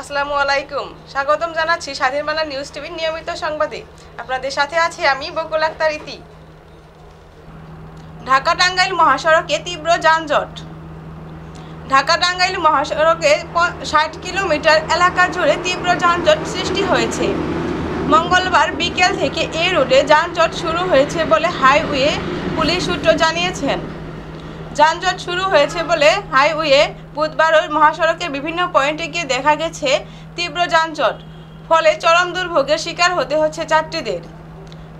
আসসালামু আলাইকুম। স্বাগতম জানাচ্ছি স্বাধীন বাংলা নিউজ টিভির নিয়মিত সংবাদে। আপনাদের সাথে আছি আমি বকুল আক্তার ইতি। ঢাকা টাঙ্গাইল মহাসড়কে তীব্র যানজট। ঢাকা টাঙ্গাইল মহাসড়কে ষাট কিলোমিটার এলাকা জুড়ে তীব্র যানজট সৃষ্টি হয়েছে। মঙ্গলবার বিকেল থেকে এ রুটে যানজট শুরু হয়েছে বলে হাইওয়ে পুলিশ সূত্র জানিয়েছেন। যানজট শুরু হয়েছে বলে হাইওয়ে বুধবার ওই মহাসড়কের বিভিন্ন পয়েন্টে গিয়ে দেখা গেছে তীব্র যানজট। ফলে চরম দুর্ভোগের শিকার হতে হচ্ছে যাত্রীদের।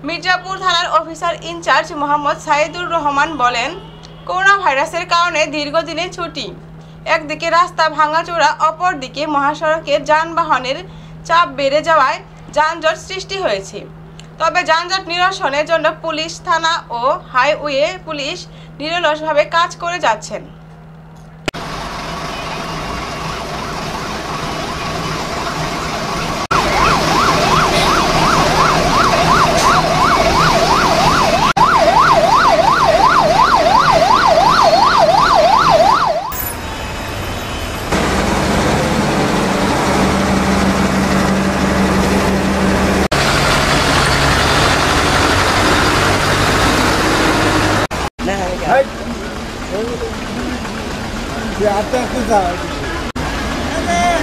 মির্জাপুর থানার officer in charge Mohammad Saidur Rahman বলেন, করোনা ভাইরাসের কারণে দীর্ঘদিনের ছুটি। একদিকে রাস্তা ভাঙাচোরা, অপরদিকে মহাসড়কে যানবাহনের চাপ বেড়ে যাওয়ায় যানজট সৃষ্টি হয়েছে। তবে যানজট নিরসনের জন্য পুলিশ থানা ও হাইওয়ে পুলিশ নিরলসভাবে কাজ করে যাচ্ছেন। Bir hafta kız abi. Evet.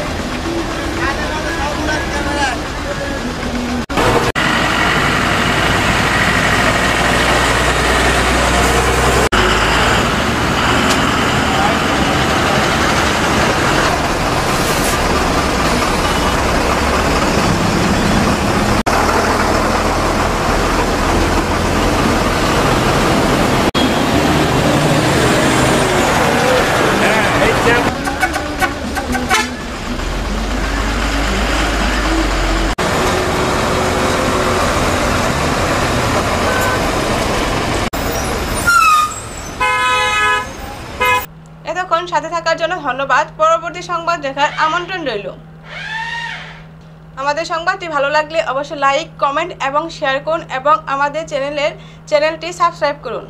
এতক্ষণ সাথে থাকার জন্য ধন্যবাদ। পরবর্তী সংবাদ দেখার আমন্ত্রণ রইল। আমাদের সংবাদটি ভালো লাগলে অবশ্যই লাইক কমেন্ট এবং শেয়ার করুন এবং আমাদের চ্যানেলের চ্যানেলটি সাবস্ক্রাইব করুন।